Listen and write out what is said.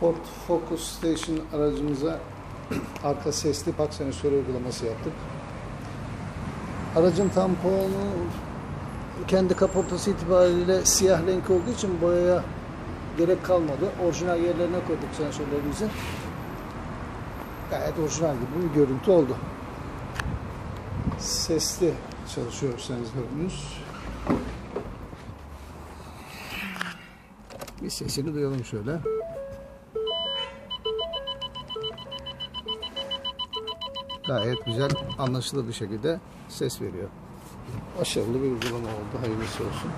Ford Focus Station aracımıza arka sesli park sensörü uygulaması yaptık. Aracın tamponu kendi kaportası itibariyle siyah renk olduğu için boyaya gerek kalmadı. Orijinal yerlerine koyduk sensörlerimizi. Gayet orijinal gibi bir görüntü oldu. Sesli çalışıyor sensörümüz. Bir sesini duyalım şöyle. Gayet güzel, anlaşılır bir şekilde ses veriyor. Başarılı bir uygulama oldu. Hayırlısı olsun.